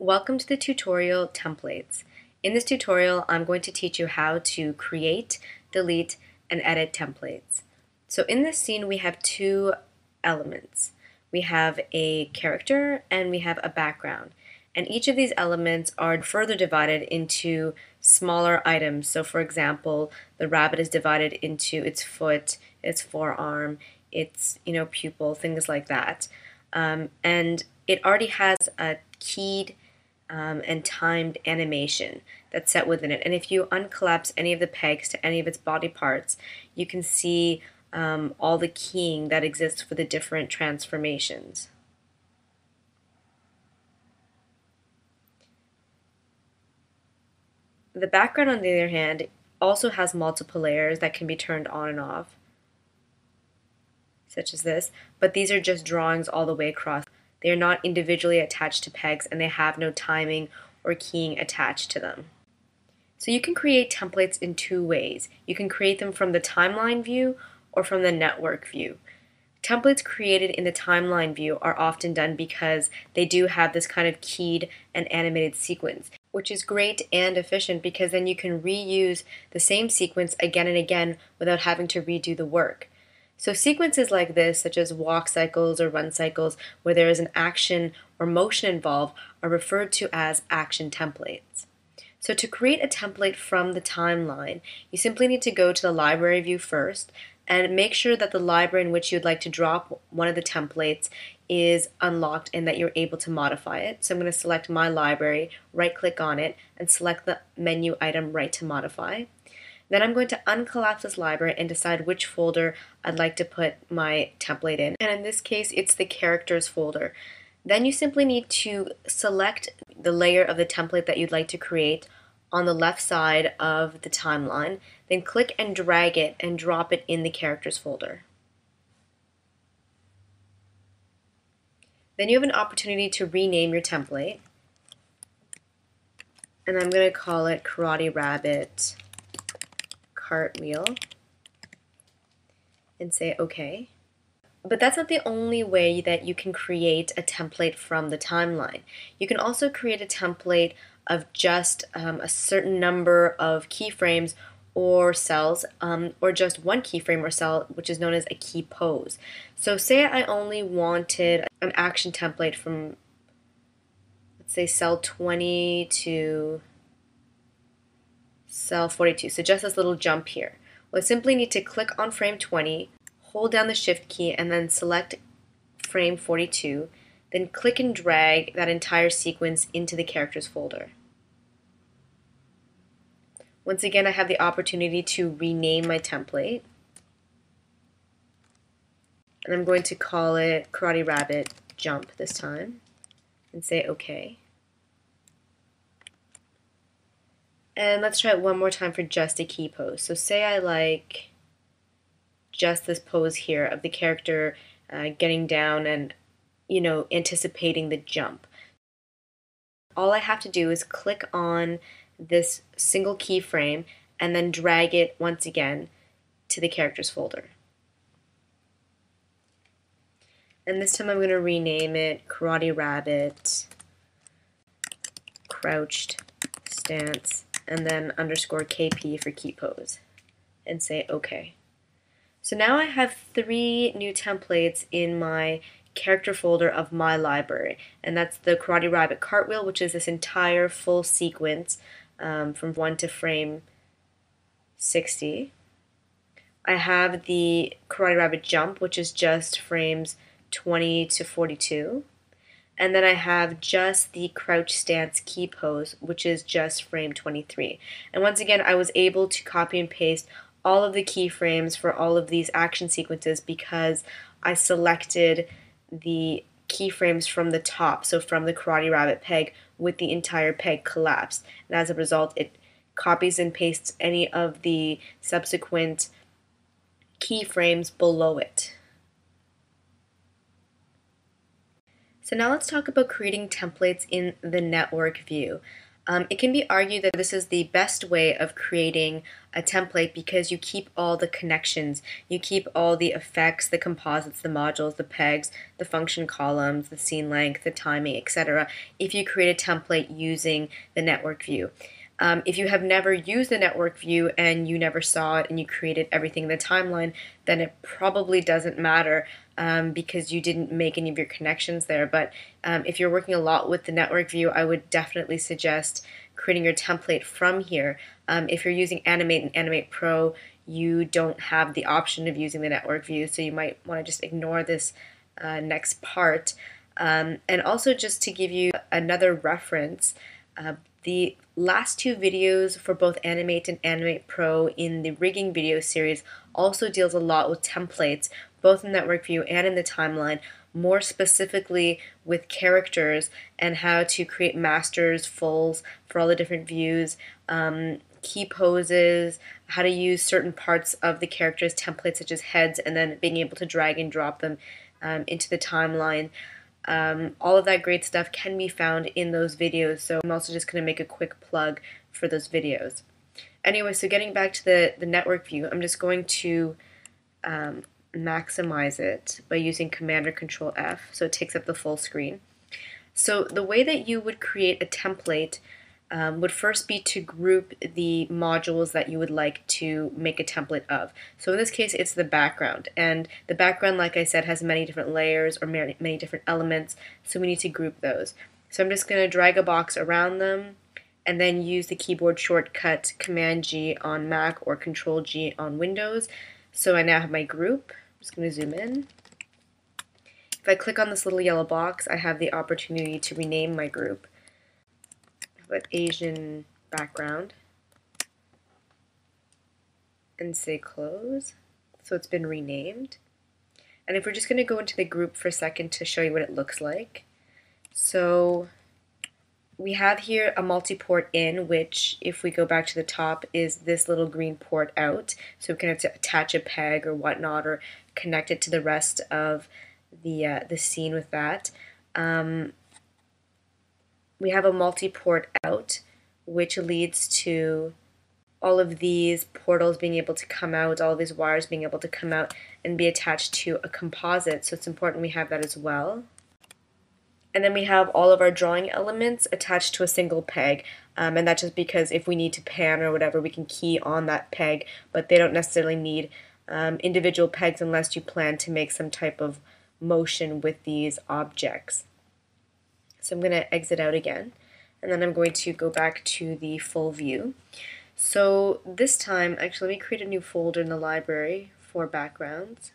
Welcome to the tutorial Templates. In this tutorial, I'm going to teach you how to create, delete, and edit templates. So in this scene, we have two elements. We have a character and we have a background. And each of these elements are further divided into smaller items. So for example, the rabbit is divided into its foot, its forearm, its you know pupil, things like that. Um, and it already has a keyed um, and timed animation that's set within it. And if you uncollapse any of the pegs to any of its body parts, you can see um, all the keying that exists for the different transformations. The background, on the other hand, also has multiple layers that can be turned on and off, such as this, but these are just drawings all the way across. They are not individually attached to pegs and they have no timing or keying attached to them. So you can create templates in two ways. You can create them from the timeline view or from the network view. Templates created in the timeline view are often done because they do have this kind of keyed and animated sequence, which is great and efficient because then you can reuse the same sequence again and again without having to redo the work. So sequences like this, such as walk cycles or run cycles, where there is an action or motion involved, are referred to as action templates. So to create a template from the timeline, you simply need to go to the library view first and make sure that the library in which you'd like to drop one of the templates is unlocked and that you're able to modify it. So I'm going to select my library, right click on it, and select the menu item right to modify. Then I'm going to uncollapse this library and decide which folder I'd like to put my template in. And in this case, it's the characters folder. Then you simply need to select the layer of the template that you'd like to create on the left side of the timeline. Then click and drag it and drop it in the characters folder. Then you have an opportunity to rename your template. And I'm going to call it Karate Rabbit cartwheel and say OK. But that's not the only way that you can create a template from the timeline. You can also create a template of just um, a certain number of keyframes or cells, um, or just one keyframe or cell, which is known as a key pose. So say I only wanted an action template from, let's say, cell 20 to cell 42. So just this little jump here. Well, simply need to click on frame 20, hold down the shift key, and then select frame 42, then click and drag that entire sequence into the characters folder. Once again, I have the opportunity to rename my template. And I'm going to call it Karate Rabbit Jump this time and say OK. And let's try it one more time for just a key pose. So say I like just this pose here of the character uh, getting down and, you know, anticipating the jump. All I have to do is click on this single keyframe and then drag it once again to the characters folder. And this time I'm going to rename it Karate Rabbit Crouched Stance and then underscore KP for key pose and say OK. So now I have three new templates in my character folder of my library and that's the Karate Rabbit Cartwheel which is this entire full sequence um, from 1 to frame 60. I have the Karate Rabbit Jump which is just frames 20 to 42. And then I have just the crouch stance key pose, which is just frame 23. And once again, I was able to copy and paste all of the keyframes for all of these action sequences because I selected the keyframes from the top, so from the Karate Rabbit peg with the entire peg collapsed. And as a result, it copies and pastes any of the subsequent keyframes below it. So now let's talk about creating templates in the network view. Um, it can be argued that this is the best way of creating a template because you keep all the connections. You keep all the effects, the composites, the modules, the pegs, the function columns, the scene length, the timing, etc. if you create a template using the network view. Um, if you have never used the network view and you never saw it and you created everything in the timeline, then it probably doesn't matter um, because you didn't make any of your connections there. But um, if you're working a lot with the network view, I would definitely suggest creating your template from here. Um, if you're using Animate and Animate Pro, you don't have the option of using the network view, so you might want to just ignore this uh, next part. Um, and also just to give you another reference, uh, the last two videos for both Animate and Animate Pro in the rigging video series also deals a lot with templates, both in Network View and in the timeline, more specifically with characters and how to create masters, fulls for all the different views, um, key poses, how to use certain parts of the character's templates such as heads, and then being able to drag and drop them um, into the timeline. Um, all of that great stuff can be found in those videos, so I'm also just going to make a quick plug for those videos. Anyway, so getting back to the, the network view, I'm just going to um, maximize it by using Command or Control F, so it takes up the full screen. So the way that you would create a template um, would first be to group the modules that you would like to make a template of. So in this case, it's the background. And the background, like I said, has many different layers or many, many different elements, so we need to group those. So I'm just going to drag a box around them and then use the keyboard shortcut Command G on Mac or Control G on Windows. So I now have my group. Just going to zoom in. If I click on this little yellow box, I have the opportunity to rename my group but Asian background and say close. So it's been renamed. And if we're just going to go into the group for a second to show you what it looks like. So we have here a multi-port in, which if we go back to the top is this little green port out. So we can attach a peg or whatnot or connect it to the rest of the, uh, the scene with that. Um, we have a multi-port out, which leads to all of these portals being able to come out, all of these wires being able to come out and be attached to a composite. So it's important we have that as well. And then we have all of our drawing elements attached to a single peg. Um, and that's just because if we need to pan or whatever, we can key on that peg, but they don't necessarily need um, individual pegs unless you plan to make some type of motion with these objects. So I'm going to exit out again and then I'm going to go back to the full view. So this time, actually let me create a new folder in the library for backgrounds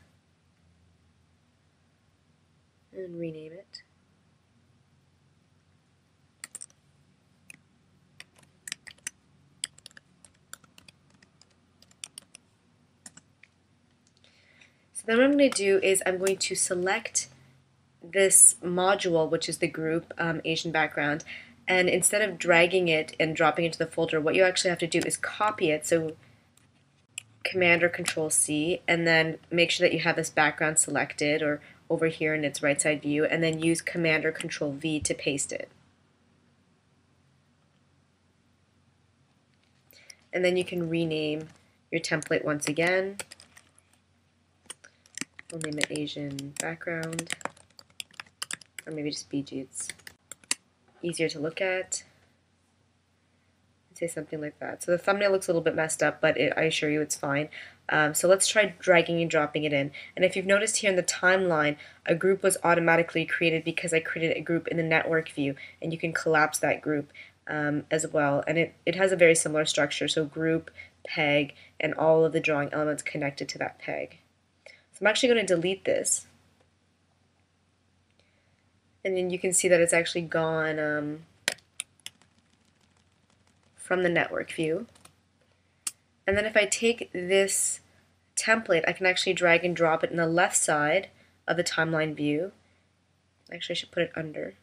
and rename it. Then what I'm going to do is I'm going to select this module, which is the group um, Asian background, and instead of dragging it and dropping into the folder, what you actually have to do is copy it. So Command or Control C, and then make sure that you have this background selected or over here in its right side view, and then use Command or Control V to paste it. And then you can rename your template once again. We'll name it Asian background or maybe just BG. It's easier to look at. Say something like that. So the thumbnail looks a little bit messed up, but it, I assure you it's fine. Um, so let's try dragging and dropping it in. And if you've noticed here in the timeline, a group was automatically created because I created a group in the network view, and you can collapse that group um, as well. And it, it has a very similar structure, so group, peg, and all of the drawing elements connected to that peg. So I'm actually going to delete this and then you can see that it's actually gone um, from the network view. And then if I take this template, I can actually drag and drop it in the left side of the timeline view. Actually, I should put it under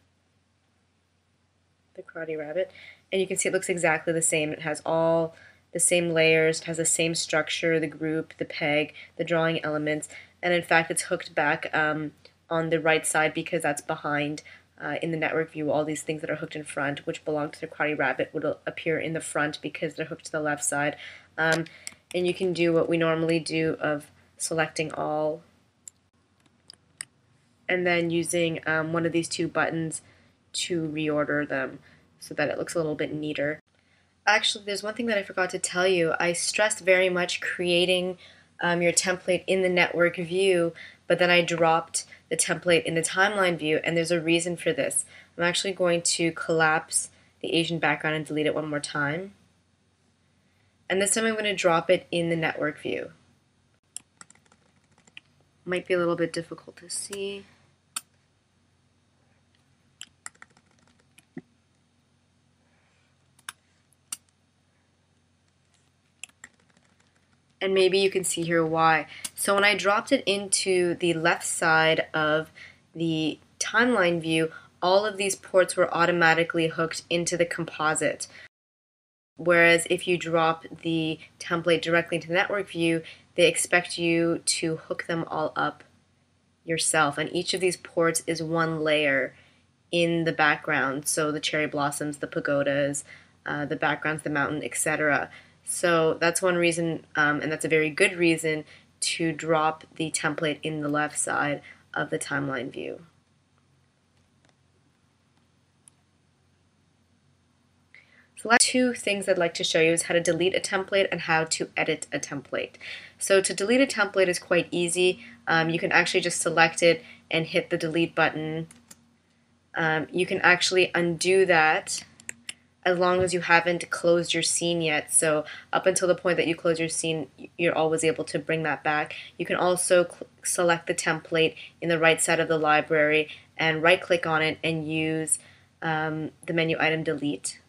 the Karate Rabbit. And you can see it looks exactly the same. It has all the same layers, it has the same structure, the group, the peg, the drawing elements, and in fact it's hooked back um, on the right side because that's behind uh, in the network view, all these things that are hooked in front, which belong to the Karate Rabbit, would appear in the front because they're hooked to the left side. Um, and you can do what we normally do of selecting all and then using um, one of these two buttons to reorder them so that it looks a little bit neater. Actually, there's one thing that I forgot to tell you. I stressed very much creating um, your template in the network view, but then I dropped the template in the timeline view, and there's a reason for this. I'm actually going to collapse the Asian background and delete it one more time. And this time I'm going to drop it in the network view. Might be a little bit difficult to see. And maybe you can see here why. So when I dropped it into the left side of the timeline view, all of these ports were automatically hooked into the composite. Whereas if you drop the template directly into the network view, they expect you to hook them all up yourself. And each of these ports is one layer in the background. So the cherry blossoms, the pagodas, uh, the backgrounds, the mountain, etc. So that's one reason, um, and that's a very good reason, to drop the template in the left side of the timeline view. So last two things I'd like to show you is how to delete a template and how to edit a template. So to delete a template is quite easy. Um, you can actually just select it and hit the delete button. Um, you can actually undo that as long as you haven't closed your scene yet. So up until the point that you close your scene, you're always able to bring that back. You can also select the template in the right side of the library and right click on it and use um, the menu item delete.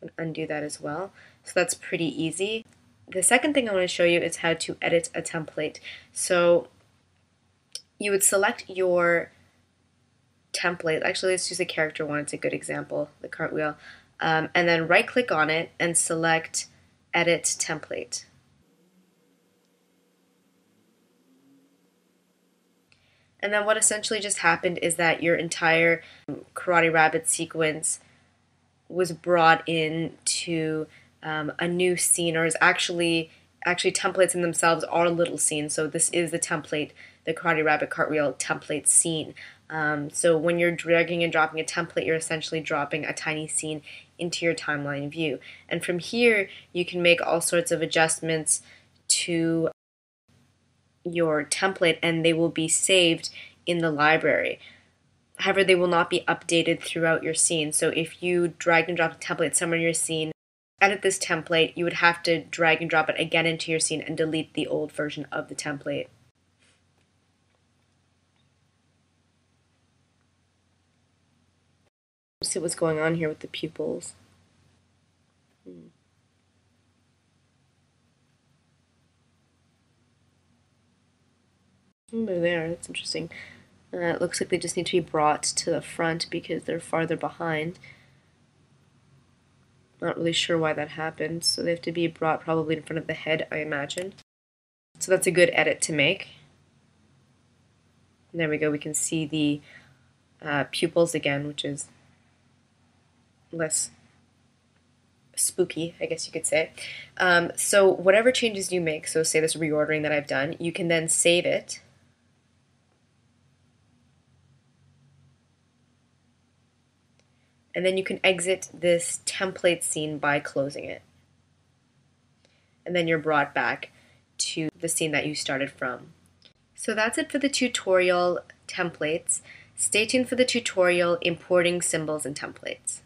And Undo that as well. So that's pretty easy. The second thing I want to show you is how to edit a template. So you would select your template. Actually, let's use a character one. It's a good example, the cartwheel. Um, and then right click on it and select Edit Template. And then what essentially just happened is that your entire Karate Rabbit sequence was brought into um, a new scene, or is actually actually templates in themselves are little scenes. So this is the template, the Karate Rabbit cartwheel template scene. Um, so when you're dragging and dropping a template, you're essentially dropping a tiny scene into your timeline view. And from here, you can make all sorts of adjustments to your template and they will be saved in the library. However, they will not be updated throughout your scene. So if you drag and drop a template somewhere in your scene, edit this template, you would have to drag and drop it again into your scene and delete the old version of the template. See what's going on here with the pupils. Hmm. They're there. That's interesting. Uh, it looks like they just need to be brought to the front because they're farther behind. Not really sure why that happened, so they have to be brought probably in front of the head, I imagine. So that's a good edit to make. And there we go, we can see the uh, pupils again, which is less spooky, I guess you could say. Um, so whatever changes you make, so say this reordering that I've done, you can then save it. And then you can exit this template scene by closing it. And then you're brought back to the scene that you started from. So that's it for the tutorial templates. Stay tuned for the tutorial importing symbols and templates.